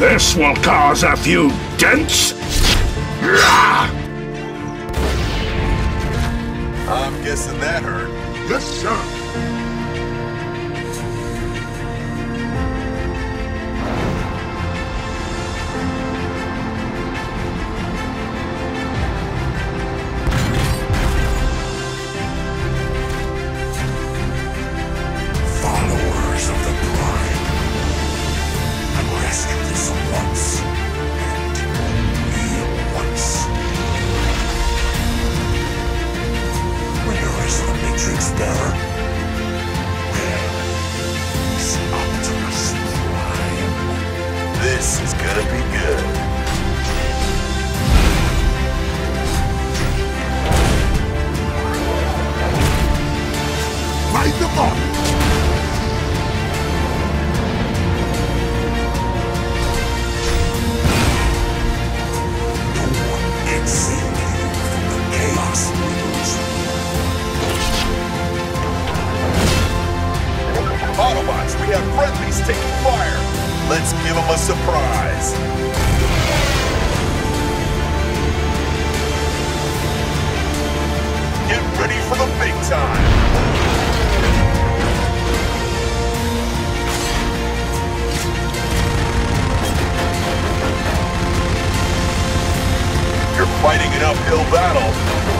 This will cause a few dents. I'm guessing that hurt. Yes, sir. This is gonna be good. Ride the ball. Taking fire. Let's give them a surprise. Get ready for the big time. You're fighting an uphill battle.